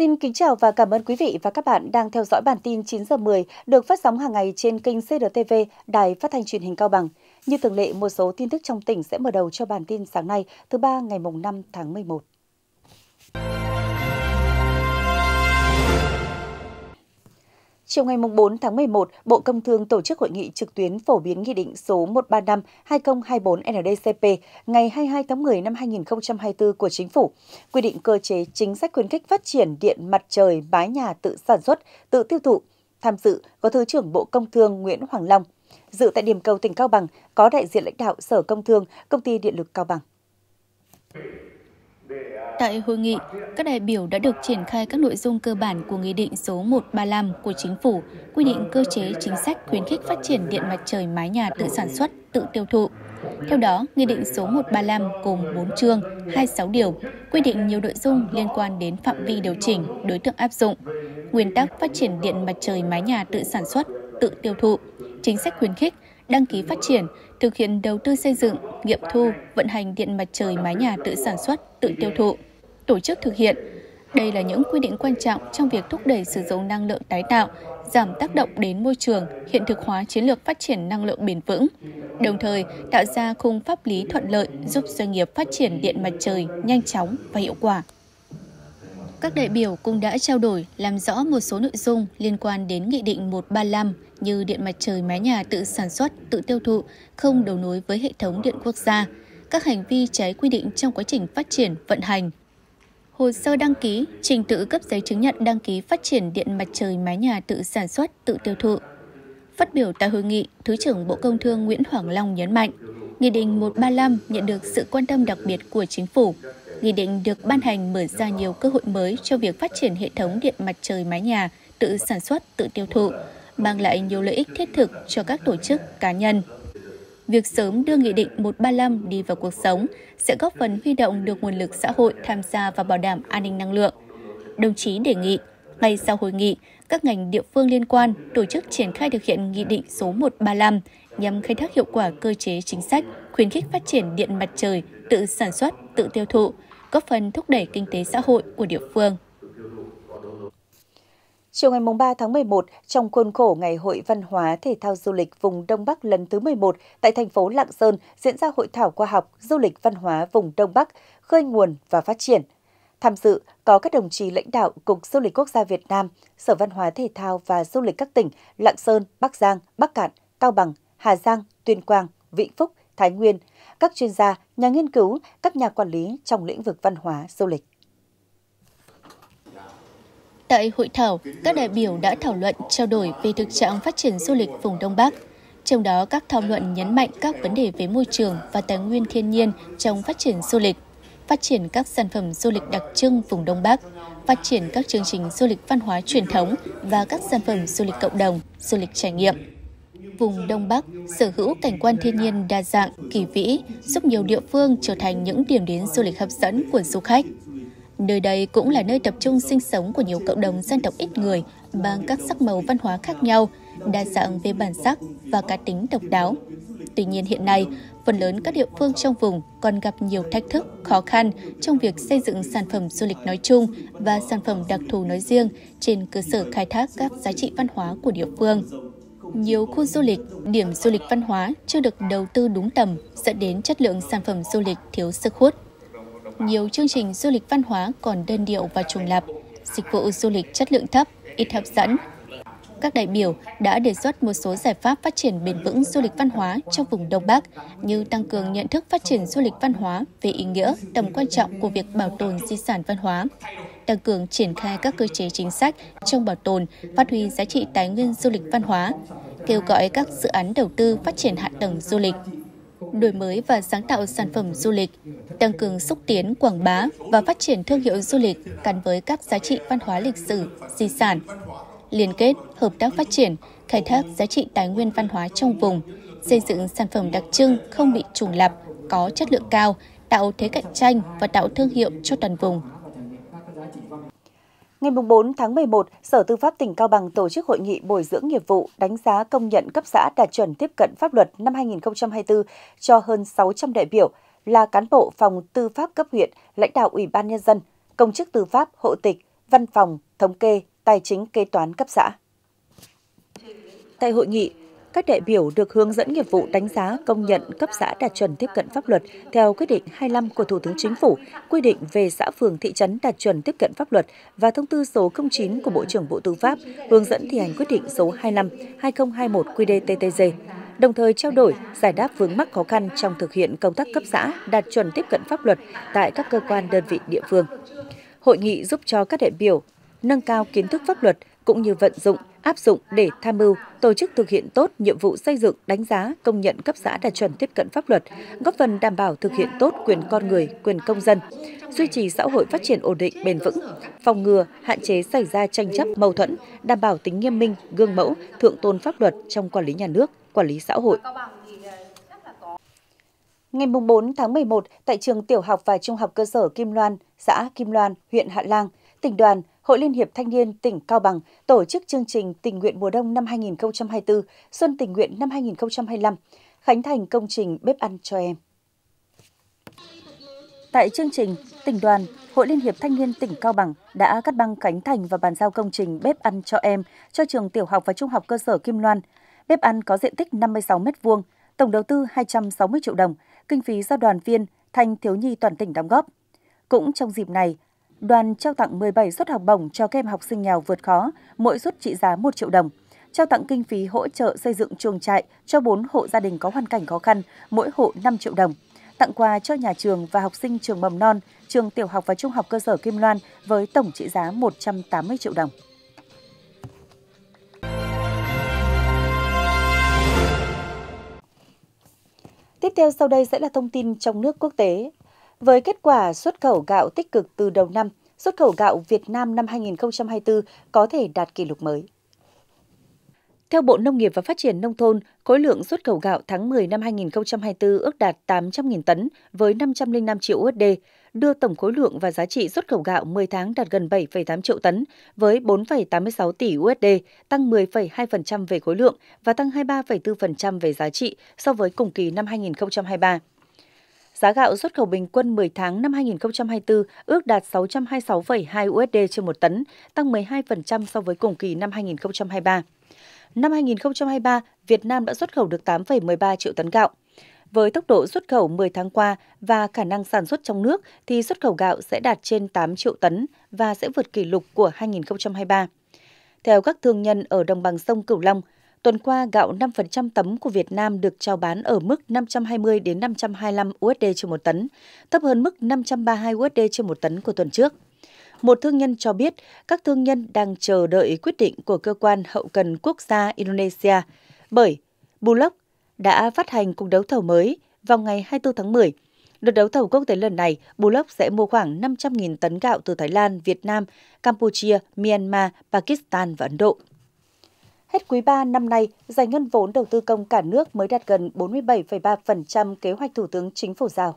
Xin kính chào và cảm ơn quý vị và các bạn đang theo dõi bản tin 9 giờ 10 được phát sóng hàng ngày trên kênh CRTV, Đài Phát thanh Truyền hình Cao Bằng. Như thường lệ, một số tin tức trong tỉnh sẽ mở đầu cho bản tin sáng nay, thứ ba ngày mùng 5 tháng 11. Chiều ngày 4 tháng 11, Bộ Công Thương tổ chức hội nghị trực tuyến phổ biến Nghị định số 135-2024 NDCP ngày 22 tháng 10 năm 2024 của Chính phủ, quy định cơ chế chính sách khuyến khích phát triển điện mặt trời mái nhà tự sản xuất, tự tiêu thụ. Tham dự có Thứ trưởng Bộ Công Thương Nguyễn Hoàng Long. Dự tại điểm cầu tỉnh Cao Bằng có đại diện lãnh đạo Sở Công Thương, Công ty Điện lực Cao Bằng. Tại hội nghị, các đại biểu đã được triển khai các nội dung cơ bản của Nghị định số 135 của Chính phủ, quy định cơ chế chính sách khuyến khích phát triển điện mặt trời mái nhà tự sản xuất, tự tiêu thụ. Theo đó, Nghị định số 135 gồm 4 chương, 26 điều, quy định nhiều nội dung liên quan đến phạm vi điều chỉnh, đối tượng áp dụng, nguyên tắc phát triển điện mặt trời mái nhà tự sản xuất, tự tiêu thụ, chính sách khuyến khích, đăng ký phát triển, thực hiện đầu tư xây dựng, nghiệm thu, vận hành điện mặt trời mái nhà tự sản xuất, tự tiêu thụ tổ chức thực hiện. Đây là những quy định quan trọng trong việc thúc đẩy sử dụng năng lượng tái tạo, giảm tác động đến môi trường, hiện thực hóa chiến lược phát triển năng lượng bền vững, đồng thời tạo ra khung pháp lý thuận lợi giúp doanh nghiệp phát triển điện mặt trời nhanh chóng và hiệu quả. Các đại biểu cũng đã trao đổi làm rõ một số nội dung liên quan đến Nghị định 135 như điện mặt trời mái nhà tự sản xuất, tự tiêu thụ, không đầu nối với hệ thống điện quốc gia, các hành vi trái quy định trong quá trình phát triển, vận hành, hồ sơ đăng ký, trình tự cấp giấy chứng nhận đăng ký phát triển điện mặt trời mái nhà tự sản xuất, tự tiêu thụ. Phát biểu tại hội nghị, Thứ trưởng Bộ Công Thương Nguyễn Hoàng Long nhấn mạnh, Nghị định 135 nhận được sự quan tâm đặc biệt của chính phủ. Nghị định được ban hành mở ra nhiều cơ hội mới cho việc phát triển hệ thống điện mặt trời mái nhà tự sản xuất, tự tiêu thụ, mang lại nhiều lợi ích thiết thực cho các tổ chức, cá nhân việc sớm đưa Nghị định 135 đi vào cuộc sống sẽ góp phần huy động được nguồn lực xã hội tham gia và bảo đảm an ninh năng lượng. Đồng chí đề nghị, ngay sau hội nghị, các ngành địa phương liên quan tổ chức triển khai thực hiện Nghị định số 135 nhằm khai thác hiệu quả cơ chế chính sách, khuyến khích phát triển điện mặt trời, tự sản xuất, tự tiêu thụ, góp phần thúc đẩy kinh tế xã hội của địa phương. Chiều ngày 3 tháng 11, trong khuôn khổ Ngày hội Văn hóa Thể thao Du lịch vùng Đông Bắc lần thứ 11 tại thành phố Lạng Sơn diễn ra hội thảo khoa học du lịch văn hóa vùng Đông Bắc, khơi nguồn và phát triển. Tham dự có các đồng chí lãnh đạo Cục Du lịch Quốc gia Việt Nam, Sở Văn hóa Thể thao và Du lịch các tỉnh Lạng Sơn, Bắc Giang, Bắc Cạn, Cao Bằng, Hà Giang, Tuyên Quang, Vĩnh Phúc, Thái Nguyên, các chuyên gia, nhà nghiên cứu, các nhà quản lý trong lĩnh vực văn hóa du lịch. Tại hội thảo, các đại biểu đã thảo luận trao đổi về thực trạng phát triển du lịch vùng Đông Bắc. Trong đó, các thảo luận nhấn mạnh các vấn đề về môi trường và tài nguyên thiên nhiên trong phát triển du lịch, phát triển các sản phẩm du lịch đặc trưng vùng Đông Bắc, phát triển các chương trình du lịch văn hóa truyền thống và các sản phẩm du lịch cộng đồng, du lịch trải nghiệm. Vùng Đông Bắc sở hữu cảnh quan thiên nhiên đa dạng, kỳ vĩ, giúp nhiều địa phương trở thành những điểm đến du lịch hấp dẫn của du khách. Nơi đây cũng là nơi tập trung sinh sống của nhiều cộng đồng dân tộc ít người mang các sắc màu văn hóa khác nhau, đa dạng về bản sắc và cá tính độc đáo. Tuy nhiên hiện nay, phần lớn các địa phương trong vùng còn gặp nhiều thách thức, khó khăn trong việc xây dựng sản phẩm du lịch nói chung và sản phẩm đặc thù nói riêng trên cơ sở khai thác các giá trị văn hóa của địa phương. Nhiều khu du lịch, điểm du lịch văn hóa chưa được đầu tư đúng tầm dẫn đến chất lượng sản phẩm du lịch thiếu sức hút nhiều chương trình du lịch văn hóa còn đơn điệu và trùng lặp, dịch vụ du lịch chất lượng thấp, ít hấp dẫn. Các đại biểu đã đề xuất một số giải pháp phát triển bền vững du lịch văn hóa trong vùng Đông Bắc như tăng cường nhận thức phát triển du lịch văn hóa về ý nghĩa, tầm quan trọng của việc bảo tồn di sản văn hóa, tăng cường triển khai các cơ chế chính sách trong bảo tồn, phát huy giá trị tài nguyên du lịch văn hóa, kêu gọi các dự án đầu tư phát triển hạ tầng du lịch, đổi mới và sáng tạo sản phẩm du lịch, tăng cường xúc tiến, quảng bá và phát triển thương hiệu du lịch gắn với các giá trị văn hóa lịch sử, di sản, liên kết, hợp tác phát triển, khai thác giá trị tài nguyên văn hóa trong vùng, xây dựng sản phẩm đặc trưng không bị trùng lặp, có chất lượng cao, tạo thế cạnh tranh và tạo thương hiệu cho toàn vùng. Ngày 4 tháng 11, Sở Tư pháp tỉnh Cao Bằng tổ chức hội nghị bồi dưỡng nghiệp vụ đánh giá công nhận cấp xã đạt chuẩn tiếp cận pháp luật năm 2024 cho hơn 600 đại biểu là cán bộ phòng tư pháp cấp huyện, lãnh đạo Ủy ban Nhân dân, công chức tư pháp, hộ tịch, văn phòng, thống kê, tài chính kế toán cấp xã. Tại hội nghị, các đại biểu được hướng dẫn nghiệp vụ đánh giá công nhận cấp xã đạt chuẩn tiếp cận pháp luật theo quyết định 25 của Thủ tướng Chính phủ, quy định về xã phường thị trấn đạt chuẩn tiếp cận pháp luật và thông tư số 09 của Bộ trưởng Bộ Tư pháp hướng dẫn thi hành quyết định số 25 2021 QĐ-TTG đồng thời trao đổi, giải đáp vướng mắc khó khăn trong thực hiện công tác cấp xã đạt chuẩn tiếp cận pháp luật tại các cơ quan đơn vị địa phương. Hội nghị giúp cho các đại biểu nâng cao kiến thức pháp luật cũng như vận dụng, áp dụng để tham mưu, tổ chức thực hiện tốt nhiệm vụ xây dựng, đánh giá, công nhận cấp xã đạt chuẩn tiếp cận pháp luật, góp phần đảm bảo thực hiện tốt quyền con người, quyền công dân, duy trì xã hội phát triển ổn định bền vững, phòng ngừa, hạn chế xảy ra tranh chấp mâu thuẫn, đảm bảo tính nghiêm minh, gương mẫu, thượng tôn pháp luật trong quản lý nhà nước, quản lý xã hội. Ngày 4 tháng 11, tại trường tiểu học và trung học cơ sở Kim Loan, xã Kim Loan, huyện Hạ Lang, tỉnh đoàn, Hội Liên hiệp Thanh niên tỉnh Cao Bằng tổ chức chương trình tình nguyện mùa đông năm 2024, xuân tình nguyện năm 2025, khánh thành công trình bếp ăn cho em. Tại chương trình, tỉnh đoàn, Hội Liên hiệp Thanh niên tỉnh Cao Bằng đã cắt băng khánh thành và bàn giao công trình bếp ăn cho em cho trường tiểu học và trung học cơ sở Kim Loan. Bếp ăn có diện tích 56 m2, tổng đầu tư 260 triệu đồng, kinh phí do đoàn viên, thanh thiếu nhi toàn tỉnh đóng góp. Cũng trong dịp này, đoàn trao tặng 17 suất học bổng cho các em học sinh nghèo vượt khó, mỗi suất trị giá 1 triệu đồng. Trao tặng kinh phí hỗ trợ xây dựng chuồng trại cho 4 hộ gia đình có hoàn cảnh khó khăn, mỗi hộ 5 triệu đồng. Tặng quà cho nhà trường và học sinh trường mầm non, trường tiểu học và trung học cơ sở Kim Loan với tổng trị giá 180 triệu đồng. Tiếp theo sau đây sẽ là thông tin trong nước quốc tế. Với kết quả xuất khẩu gạo tích cực từ đầu năm, xuất khẩu gạo Việt Nam năm 2024 có thể đạt kỷ lục mới. Theo Bộ Nông nghiệp và Phát triển Nông thôn, khối lượng xuất khẩu gạo tháng 10 năm 2024 ước đạt 800.000 tấn với 505 triệu USD, đưa tổng khối lượng và giá trị xuất khẩu gạo 10 tháng đạt gần 7,8 triệu tấn với 4,86 tỷ USD, tăng 10,2% về khối lượng và tăng 23,4% về giá trị so với cùng kỳ năm 2023. Giá gạo xuất khẩu bình quân 10 tháng năm 2024 ước đạt 626,2 USD trên một tấn, tăng 12% so với cùng kỳ năm 2023. Năm 2023, Việt Nam đã xuất khẩu được 8,13 triệu tấn gạo. Với tốc độ xuất khẩu 10 tháng qua và khả năng sản xuất trong nước thì xuất khẩu gạo sẽ đạt trên 8 triệu tấn và sẽ vượt kỷ lục của 2023. Theo các thương nhân ở đồng bằng sông Cửu Long, tuần qua gạo 5% tấm của Việt Nam được chào bán ở mức 520 đến 525 USD trên một tấn, thấp hơn mức 532 USD trên một tấn của tuần trước. Một thương nhân cho biết các thương nhân đang chờ đợi quyết định của cơ quan hậu cần quốc gia Indonesia bởi Bulog đã phát hành cuộc đấu thầu mới vào ngày 24 tháng 10. Đợt đấu thầu quốc tế lần này, Bulog sẽ mua khoảng 500.000 tấn gạo từ Thái Lan, Việt Nam, Campuchia, Myanmar, Pakistan và Ấn Độ. Hết quý 3 năm nay, giải ngân vốn đầu tư công cả nước mới đạt gần 47,3% kế hoạch Thủ tướng Chính phủ giao.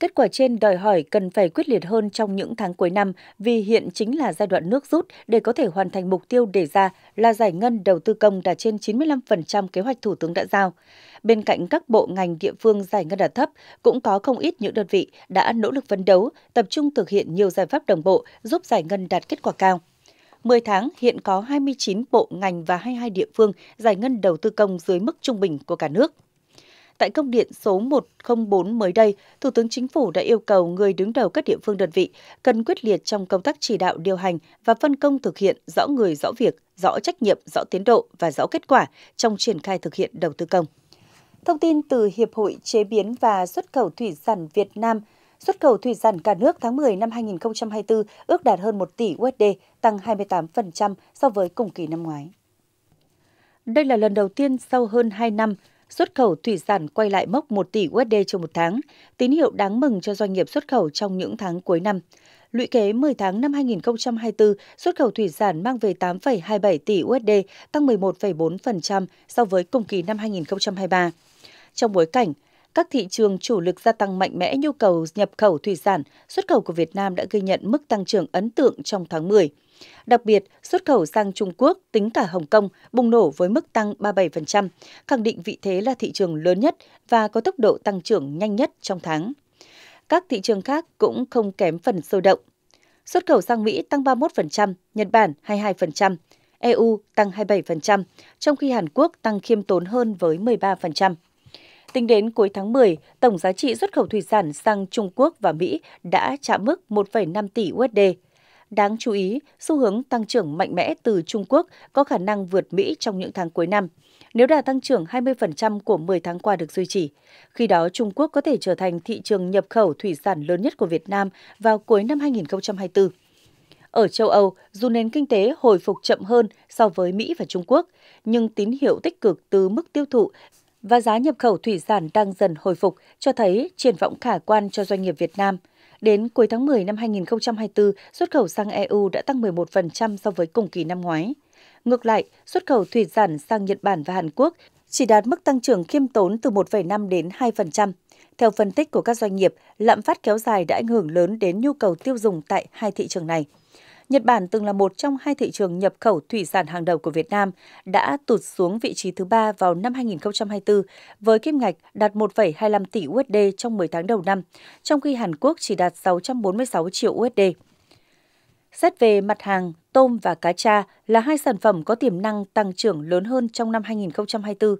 Kết quả trên đòi hỏi cần phải quyết liệt hơn trong những tháng cuối năm vì hiện chính là giai đoạn nước rút để có thể hoàn thành mục tiêu đề ra là giải ngân đầu tư công đạt trên 95% kế hoạch Thủ tướng đã giao. Bên cạnh các bộ ngành địa phương giải ngân đạt thấp, cũng có không ít những đơn vị đã nỗ lực phấn đấu, tập trung thực hiện nhiều giải pháp đồng bộ giúp giải ngân đạt kết quả cao. 10 tháng, hiện có 29 bộ ngành và 22 địa phương giải ngân đầu tư công dưới mức trung bình của cả nước. Tại công điện số 104 mới đây, Thủ tướng Chính phủ đã yêu cầu người đứng đầu các địa phương đơn vị cần quyết liệt trong công tác chỉ đạo điều hành và phân công thực hiện rõ người rõ việc, rõ trách nhiệm, rõ tiến độ và rõ kết quả trong triển khai thực hiện đầu tư công. Thông tin từ Hiệp hội Chế biến và Xuất khẩu Thủy sản Việt Nam, xuất khẩu thủy sản cả nước tháng 10 năm 2024 ước đạt hơn 1 tỷ USD, tăng 28% so với cùng kỳ năm ngoái. Đây là lần đầu tiên sau hơn 2 năm, xuất khẩu thủy sản quay lại mốc 1 tỷ USD trong một tháng, tín hiệu đáng mừng cho doanh nghiệp xuất khẩu trong những tháng cuối năm. Lũy kế 10 tháng năm 2024, xuất khẩu thủy sản mang về 8,27 tỷ USD, tăng 11,4% so với cùng kỳ năm 2023. Trong bối cảnh, các thị trường chủ lực gia tăng mạnh mẽ nhu cầu nhập khẩu thủy sản, xuất khẩu của Việt Nam đã ghi nhận mức tăng trưởng ấn tượng trong tháng 10. Đặc biệt, xuất khẩu sang Trung Quốc, tính cả Hồng Kông, bùng nổ với mức tăng 37%, khẳng định vị thế là thị trường lớn nhất và có tốc độ tăng trưởng nhanh nhất trong tháng. Các thị trường khác cũng không kém phần sôi động. Xuất khẩu sang Mỹ tăng 31%, Nhật Bản 22%, EU tăng 27%, trong khi Hàn Quốc tăng khiêm tốn hơn với 13%. Tính đến cuối tháng 10, tổng giá trị xuất khẩu thủy sản sang Trung Quốc và Mỹ đã chạm mức 1,5 tỷ USD. Đáng chú ý, xu hướng tăng trưởng mạnh mẽ từ Trung Quốc có khả năng vượt Mỹ trong những tháng cuối năm, nếu đà tăng trưởng 20% của 10 tháng qua được duy trì. Khi đó, Trung Quốc có thể trở thành thị trường nhập khẩu thủy sản lớn nhất của Việt Nam vào cuối năm 2024. Ở châu Âu, dù nền kinh tế hồi phục chậm hơn so với Mỹ và Trung Quốc, nhưng tín hiệu tích cực từ mức tiêu thụ và giá nhập khẩu thủy sản đang dần hồi phục cho thấy triển vọng khả quan cho doanh nghiệp Việt Nam. Đến cuối tháng 10 năm 2024, xuất khẩu sang EU đã tăng 11% so với cùng kỳ năm ngoái. Ngược lại, xuất khẩu thủy sản sang Nhật Bản và Hàn Quốc chỉ đạt mức tăng trưởng khiêm tốn từ 1,5 đến 2%. Theo phân tích của các doanh nghiệp, lạm phát kéo dài đã ảnh hưởng lớn đến nhu cầu tiêu dùng tại hai thị trường này. Nhật Bản từng là một trong hai thị trường nhập khẩu thủy sản hàng đầu của Việt Nam, đã tụt xuống vị trí thứ ba vào năm 2024 với kim ngạch đạt 1,25 tỷ USD trong 10 tháng đầu năm, trong khi Hàn Quốc chỉ đạt 646 triệu USD. Xét về mặt hàng, tôm và cá tra là hai sản phẩm có tiềm năng tăng trưởng lớn hơn trong năm 2024.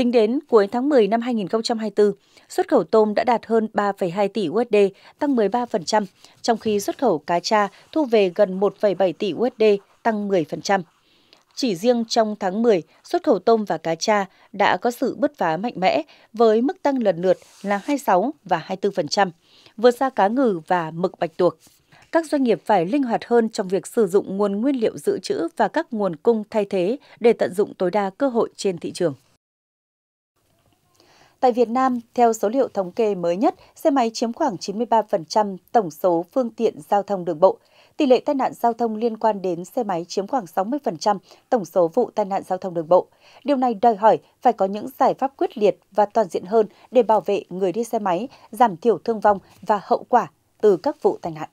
Tính đến cuối tháng 10 năm 2024, xuất khẩu tôm đã đạt hơn 3,2 tỷ USD, tăng 13%, trong khi xuất khẩu cá tra thu về gần 1,7 tỷ USD, tăng 10%. Chỉ riêng trong tháng 10, xuất khẩu tôm và cá tra đã có sự bứt phá mạnh mẽ với mức tăng lần lượt là 26 và 24%, vượt xa cá ngừ và mực bạch tuộc các doanh nghiệp phải linh hoạt hơn trong việc sử dụng nguồn nguyên liệu dự trữ và các nguồn cung thay thế để tận dụng tối đa cơ hội trên thị trường. Tại Việt Nam, theo số liệu thống kê mới nhất, xe máy chiếm khoảng 93% tổng số phương tiện giao thông đường bộ. Tỷ lệ tai nạn giao thông liên quan đến xe máy chiếm khoảng 60% tổng số vụ tai nạn giao thông đường bộ. Điều này đòi hỏi phải có những giải pháp quyết liệt và toàn diện hơn để bảo vệ người đi xe máy, giảm thiểu thương vong và hậu quả từ các vụ tai nạn.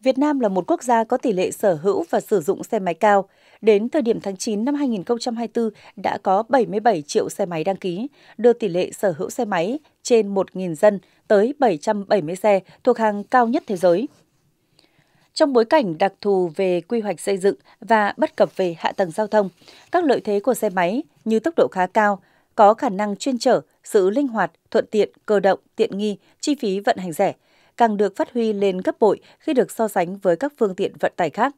Việt Nam là một quốc gia có tỷ lệ sở hữu và sử dụng xe máy cao. Đến thời điểm tháng 9 năm 2024 đã có 77 triệu xe máy đăng ký, đưa tỷ lệ sở hữu xe máy trên 1.000 dân tới 770 xe thuộc hàng cao nhất thế giới. Trong bối cảnh đặc thù về quy hoạch xây dựng và bất cập về hạ tầng giao thông, các lợi thế của xe máy như tốc độ khá cao, có khả năng chuyên trở, sự linh hoạt, thuận tiện, cơ động, tiện nghi, chi phí vận hành rẻ – càng được phát huy lên gấp bội khi được so sánh với các phương tiện vận tải khác.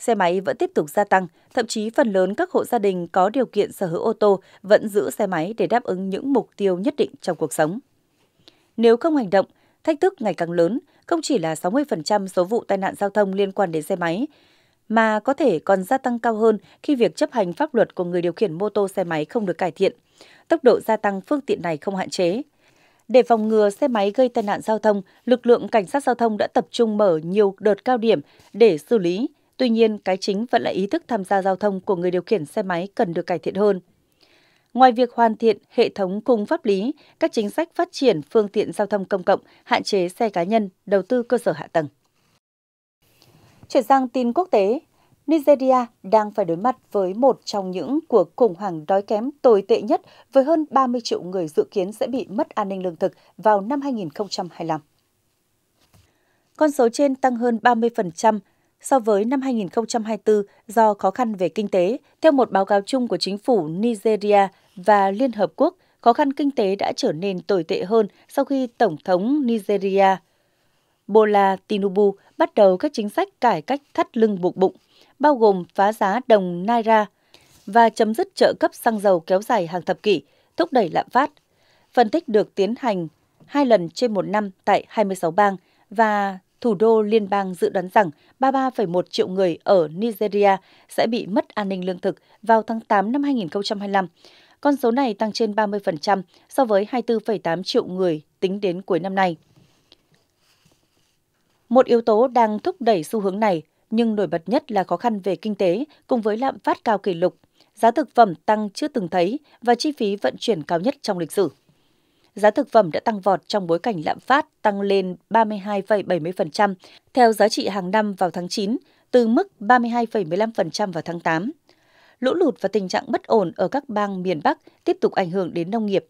Xe máy vẫn tiếp tục gia tăng, thậm chí phần lớn các hộ gia đình có điều kiện sở hữu ô tô vẫn giữ xe máy để đáp ứng những mục tiêu nhất định trong cuộc sống. Nếu không hành động, thách thức ngày càng lớn, không chỉ là 60% số vụ tai nạn giao thông liên quan đến xe máy, mà có thể còn gia tăng cao hơn khi việc chấp hành pháp luật của người điều khiển mô tô xe máy không được cải thiện. Tốc độ gia tăng phương tiện này không hạn chế, để phòng ngừa xe máy gây tai nạn giao thông, lực lượng cảnh sát giao thông đã tập trung mở nhiều đợt cao điểm để xử lý. Tuy nhiên, cái chính vẫn là ý thức tham gia giao thông của người điều khiển xe máy cần được cải thiện hơn. Ngoài việc hoàn thiện hệ thống cung pháp lý, các chính sách phát triển phương tiện giao thông công cộng, hạn chế xe cá nhân, đầu tư cơ sở hạ tầng. Chuyển sang tin quốc tế, Nigeria đang phải đối mặt với một trong những cuộc khủng hoảng đói kém tồi tệ nhất với hơn 30 triệu người dự kiến sẽ bị mất an ninh lương thực vào năm 2025. Con số trên tăng hơn 30% so với năm 2024 do khó khăn về kinh tế. Theo một báo cáo chung của chính phủ Nigeria và Liên Hợp Quốc, khó khăn kinh tế đã trở nên tồi tệ hơn sau khi Tổng thống Nigeria Bola Tinubu bắt đầu các chính sách cải cách thắt lưng buộc bụng – bao gồm phá giá đồng Naira và chấm dứt trợ cấp xăng dầu kéo dài hàng thập kỷ, thúc đẩy lạm phát. Phân tích được tiến hành hai lần trên một năm tại 26 bang và thủ đô liên bang dự đoán rằng 33,1 triệu người ở Nigeria sẽ bị mất an ninh lương thực vào tháng 8 năm 2025. Con số này tăng trên 30% so với 24,8 triệu người tính đến cuối năm nay. Một yếu tố đang thúc đẩy xu hướng này nhưng nổi bật nhất là khó khăn về kinh tế cùng với lạm phát cao kỷ lục, giá thực phẩm tăng chưa từng thấy và chi phí vận chuyển cao nhất trong lịch sử. Giá thực phẩm đã tăng vọt trong bối cảnh lạm phát tăng lên 32,70% theo giá trị hàng năm vào tháng 9, từ mức 32,15% vào tháng 8. Lũ lụt và tình trạng bất ổn ở các bang miền Bắc tiếp tục ảnh hưởng đến nông nghiệp,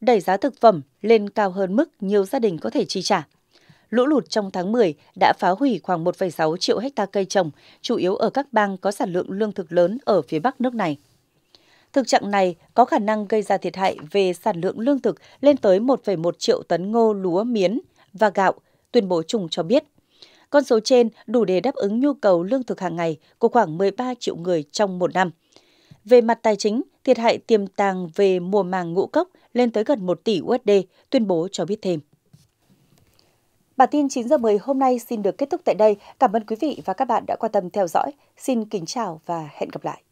đẩy giá thực phẩm lên cao hơn mức nhiều gia đình có thể chi trả lũ lụt trong tháng 10 đã phá hủy khoảng 1,6 triệu hecta cây trồng, chủ yếu ở các bang có sản lượng lương thực lớn ở phía bắc nước này. Thực trạng này có khả năng gây ra thiệt hại về sản lượng lương thực lên tới 1,1 triệu tấn ngô, lúa, miến và gạo, tuyên bố chung cho biết. Con số trên đủ để đáp ứng nhu cầu lương thực hàng ngày của khoảng 13 triệu người trong một năm. Về mặt tài chính, thiệt hại tiềm tàng về mùa màng ngũ cốc lên tới gần 1 tỷ USD, tuyên bố cho biết thêm. Bản tin 9 giờ 10 hôm nay xin được kết thúc tại đây. Cảm ơn quý vị và các bạn đã quan tâm theo dõi. Xin kính chào và hẹn gặp lại.